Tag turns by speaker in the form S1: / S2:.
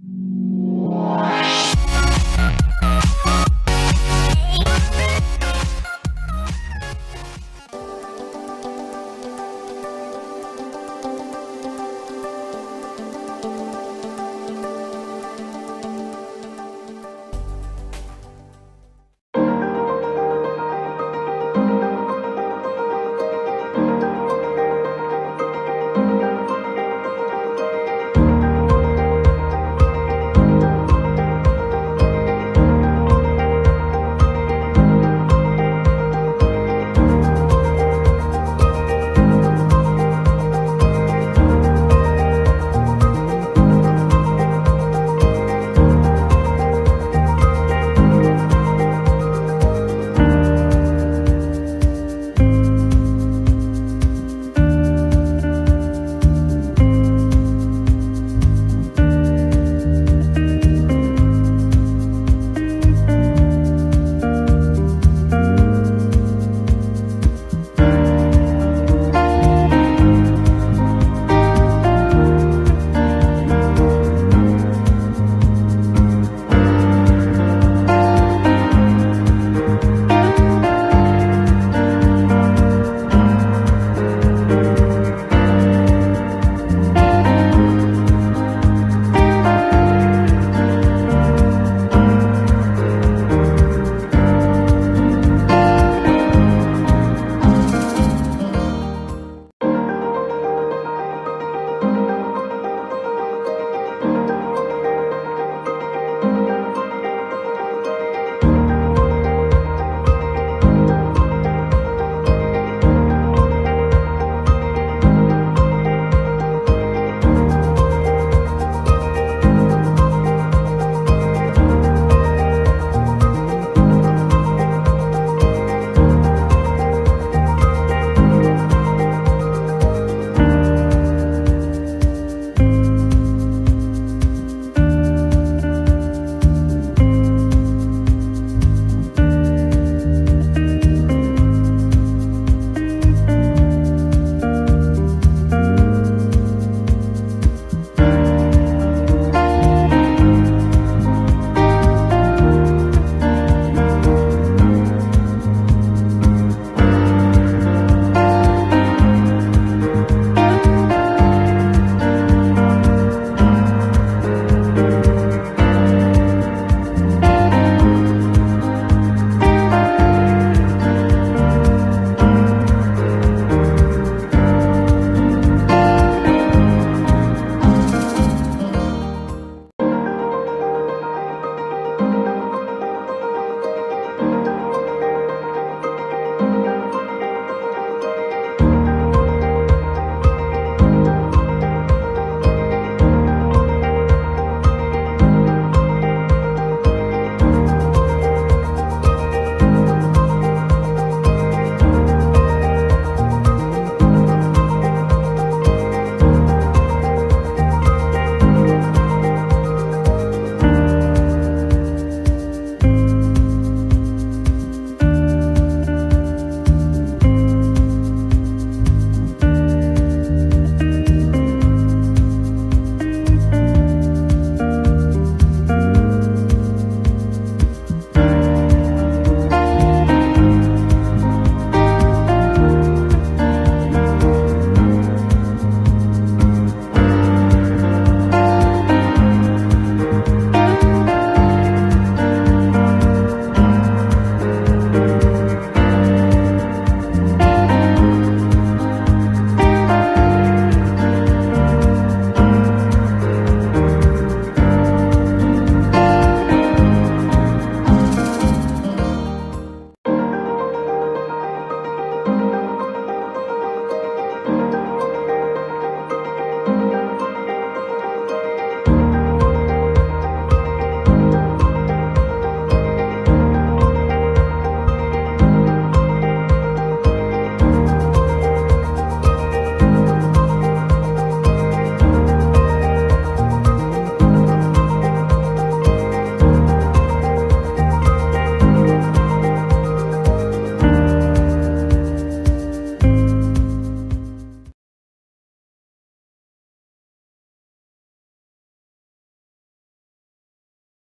S1: you